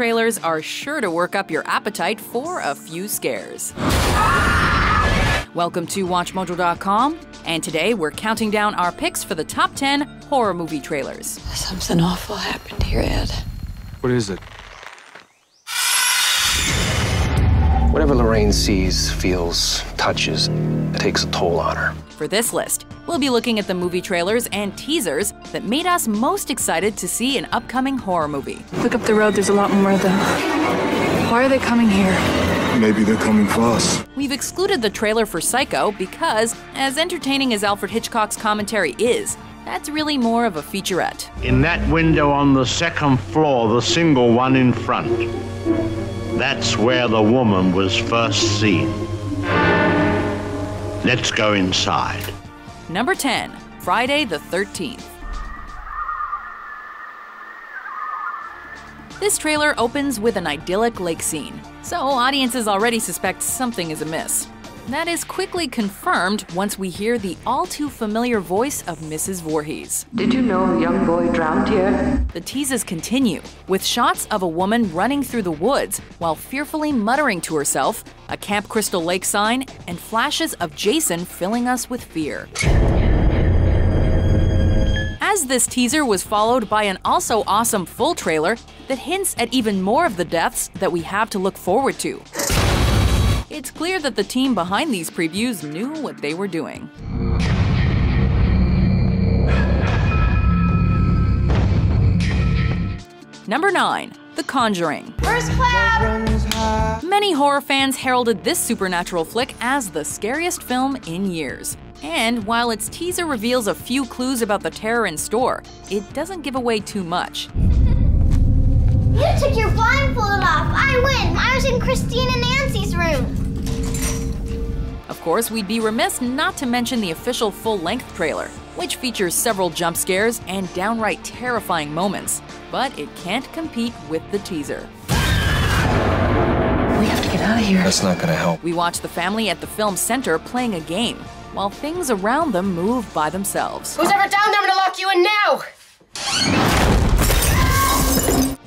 trailers are sure to work up your appetite for a few scares. Welcome to WatchMojo.com, and today we're counting down our picks for the top 10 horror movie trailers. Something awful happened here, Ed. What is it? Whatever Lorraine sees, feels, touches, it takes a toll on her. For this list, we'll be looking at the movie trailers and teasers that made us most excited to see an upcoming horror movie. Look up the road, there's a lot more of them. Why are they coming here? Maybe they're coming for us. We've excluded the trailer for Psycho because, as entertaining as Alfred Hitchcock's commentary is, that's really more of a featurette. In that window on the second floor, the single one in front. That's where the woman was first seen. Let's go inside. Number 10, Friday the 13th. This trailer opens with an idyllic lake scene, so audiences already suspect something is amiss. That is quickly confirmed once we hear the all too familiar voice of Mrs. Voorhees. Did you know a young boy drowned here? The teases continue, with shots of a woman running through the woods while fearfully muttering to herself, a Camp Crystal Lake sign, and flashes of Jason filling us with fear. As this teaser was followed by an also awesome full trailer that hints at even more of the deaths that we have to look forward to. It's clear that the team behind these previews knew what they were doing. Number 9. The Conjuring. Many horror fans heralded this supernatural flick as the scariest film in years. And while its teaser reveals a few clues about the terror in store, it doesn't give away too much. You took your blindfold off. I win. I was in Christine and Nancy's room. Of course, we'd be remiss not to mention the official full length trailer, which features several jump scares and downright terrifying moments. But it can't compete with the teaser. We have to get out of here. That's not gonna help. We watch the family at the film center playing a game, while things around them move by themselves. Who's ever down there, I'm gonna lock you in now!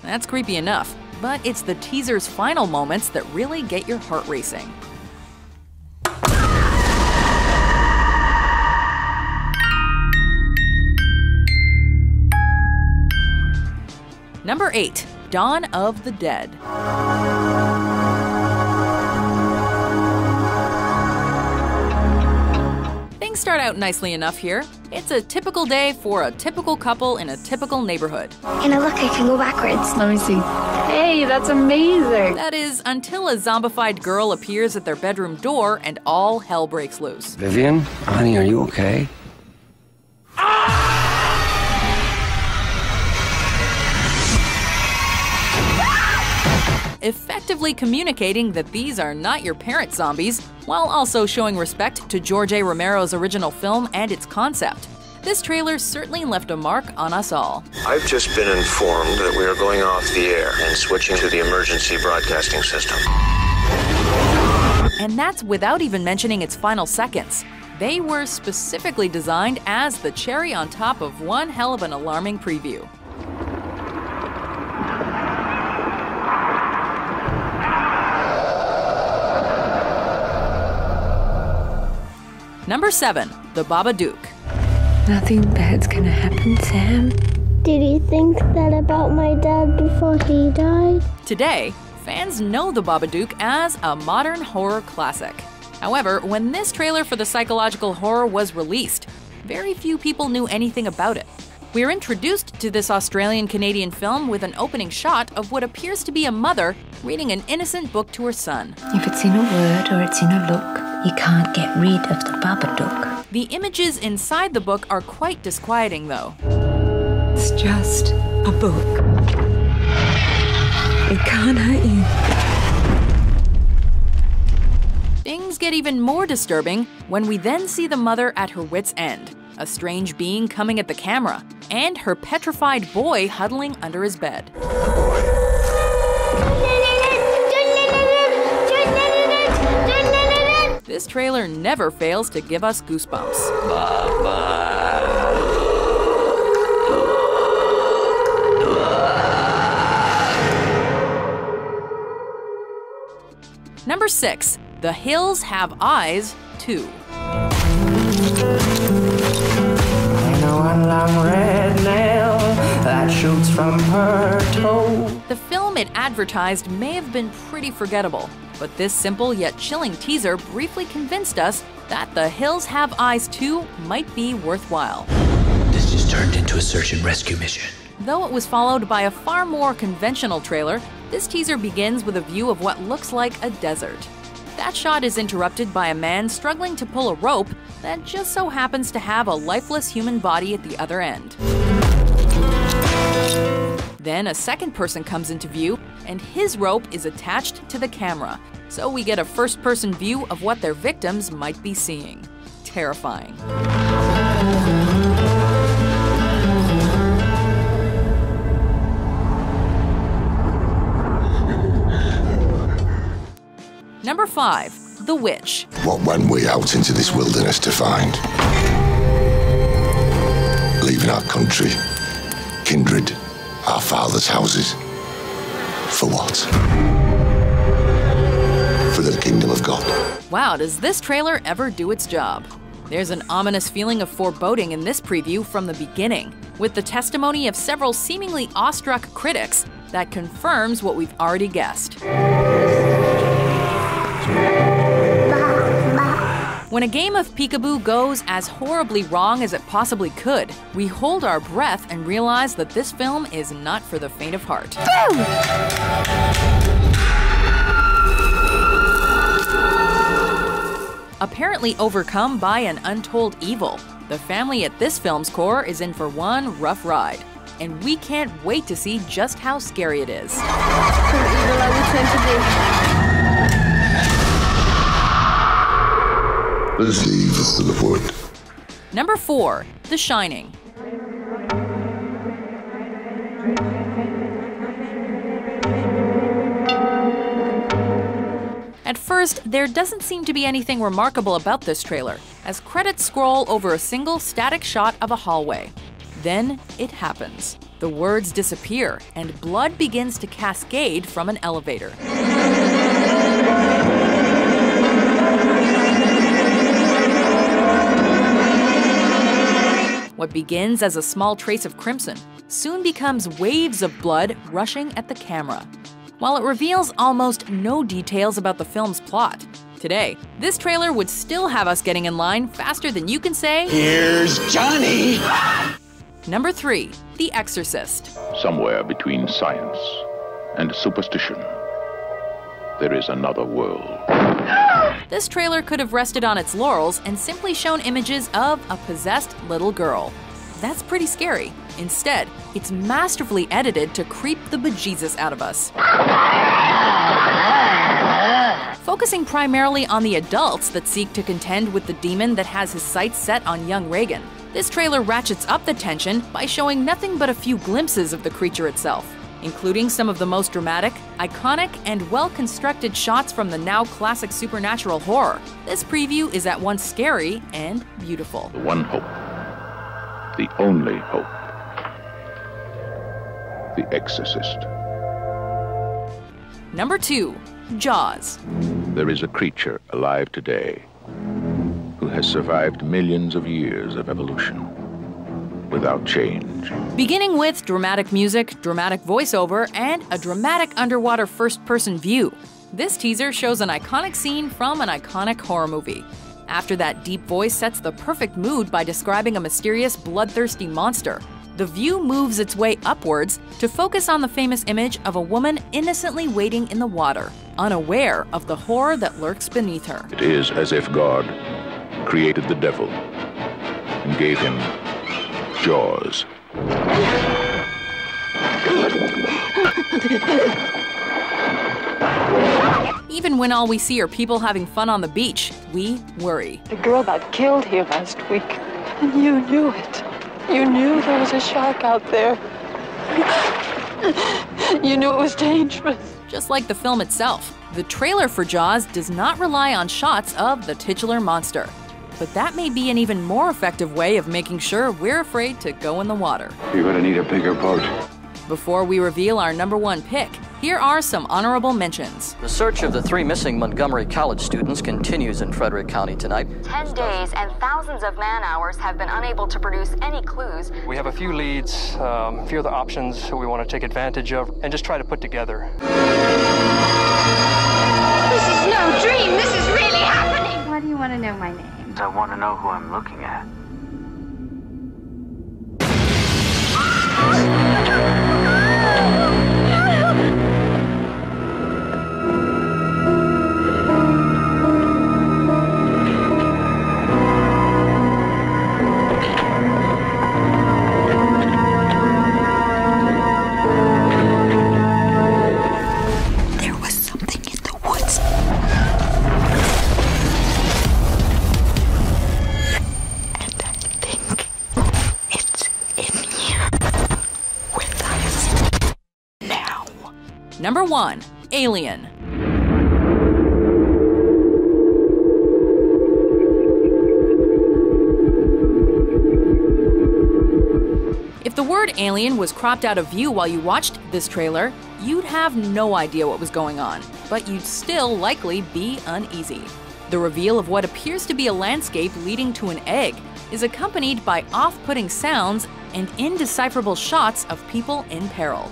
That's creepy enough, but it's the teaser's final moments that really get your heart racing. Number 8 Dawn of the Dead. Things start out nicely enough here. It's a typical day for a typical couple in a typical neighborhood. Anna, look, I can go backwards. Let me see. Hey, that's amazing. That is, until a zombified girl appears at their bedroom door and all hell breaks loose. Vivian, honey, are you okay? Effectively communicating that these are not your parent zombies, while also showing respect to George A. Romero's original film and its concept. This trailer certainly left a mark on us all. I've just been informed that we are going off the air and switching to the emergency broadcasting system. And that's without even mentioning its final seconds. They were specifically designed as the cherry on top of one hell of an alarming preview. Number 7. The Babadook. Nothing bad's gonna happen, Sam. Did you think that about my dad before he died? Today, fans know The Babadook as a modern horror classic. However, when this trailer for the psychological horror was released, very few people knew anything about it. We are introduced to this Australian Canadian film with an opening shot of what appears to be a mother reading an innocent book to her son. If it's in a word or it's in a look, you can't get rid of the Babadook. The images inside the book are quite disquieting, though. It's just a book. It can't hurt you. Things get even more disturbing when we then see the mother at her wits' end, a strange being coming at the camera, and her petrified boy huddling under his bed. This trailer never fails to give us goosebumps. Number 6. The Hills Have Eyes 2. one long red nail that shoots from her toe. The film it advertised may have been pretty forgettable, but this simple yet chilling teaser briefly convinced us that The Hills Have Eyes 2 might be worthwhile. This just turned into a search and rescue mission. Though it was followed by a far more conventional trailer, this teaser begins with a view of what looks like a desert. That shot is interrupted by a man struggling to pull a rope that just so happens to have a lifeless human body at the other end. Then a second person comes into view, and his rope is attached to the camera, so we get a first person view of what their victims might be seeing. Terrifying. Number 5. The Witch. What went we out into this wilderness to find? Leaving our country, kindred, our fathers' houses. For what? For the kingdom of God. Wow, does this trailer ever do its job? There's an ominous feeling of foreboding in this preview from the beginning, with the testimony of several seemingly awestruck critics that confirms what we've already guessed. When a game of peekaboo goes as horribly wrong as it possibly could, we hold our breath and realize that this film is not for the faint of heart. Apparently overcome by an untold evil, the family at this film's core is in for one rough ride. And we can't wait to see just how scary it is. The. Number 4. The Shining. At first, there doesn't seem to be anything remarkable about this trailer, as credits scroll over a single static shot of a hallway. Then it happens. The words disappear, and blood begins to cascade from an elevator. What begins as a small trace of crimson soon becomes waves of blood rushing at the camera. While it reveals almost no details about the film's plot, today, this trailer would still have us getting in line faster than you can say, Here's Johnny! Number 3. The Exorcist. Somewhere between science and superstition, there is another world. This trailer could have rested on its laurels and simply shown images of a possessed little girl. That's pretty scary. Instead, it's masterfully edited to creep the bejesus out of us. Focusing primarily on the adults that seek to contend with the demon that has his sights set on young Regan, this trailer ratchets up the tension by showing nothing but a few glimpses of the creature itself including some of the most dramatic, iconic, and well constructed shots from the now classic supernatural horror. This preview is at once scary and beautiful. The one hope, the only hope, The Exorcist. Number 2. Jaws. There is a creature alive today who has survived millions of years of evolution without change. Beginning with dramatic music, dramatic voiceover, and a dramatic underwater first person view, this teaser shows an iconic scene from an iconic horror movie. After that deep voice sets the perfect mood by describing a mysterious, bloodthirsty monster, the view moves its way upwards to focus on the famous image of a woman innocently wading in the water, unaware of the horror that lurks beneath her. It is as if God created the devil and gave him Jaws. Even when all we see are people having fun on the beach, we worry. The girl got killed here last week, and you knew it. You knew there was a shark out there. you knew it was dangerous. Just like the film itself, the trailer for Jaws does not rely on shots of the titular monster. But that may be an even more effective way of making sure we're afraid to go in the water. You're gonna need a bigger boat. Before we reveal our number one pick, Here are some honorable mentions. The search of the three missing Montgomery College students continues in Frederick County tonight. Ten days and thousands of man hours have been unable to produce any clues. We have a few leads, um, a few other options we want to take advantage of, and just try to put together. This is no dream. This is really happening. Why do you want to know my name? I want to know who I'm looking at. Number 1. Alien. If the word alien was cropped out of view while you watched this trailer, you'd have no idea what was going on, but you'd still likely be uneasy. The reveal of what appears to be a landscape leading to an egg is accompanied by off putting sounds and indecipherable shots of people in peril.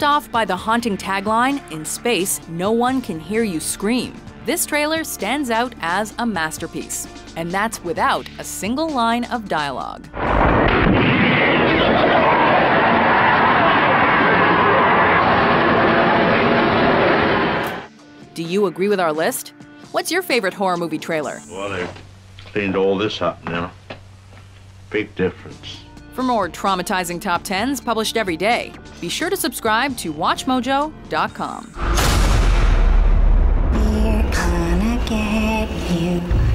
Topped off by the haunting tagline, In space, no one can hear you scream. This trailer stands out as a masterpiece, and that's without a single line of dialogue. Do you agree with our list? What's your favorite horror movie trailer? Well, they cleaned all this up now. Big difference. For more traumatizing top 10s published every day, be sure to subscribe to WatchMojo.com. We're gonna get you.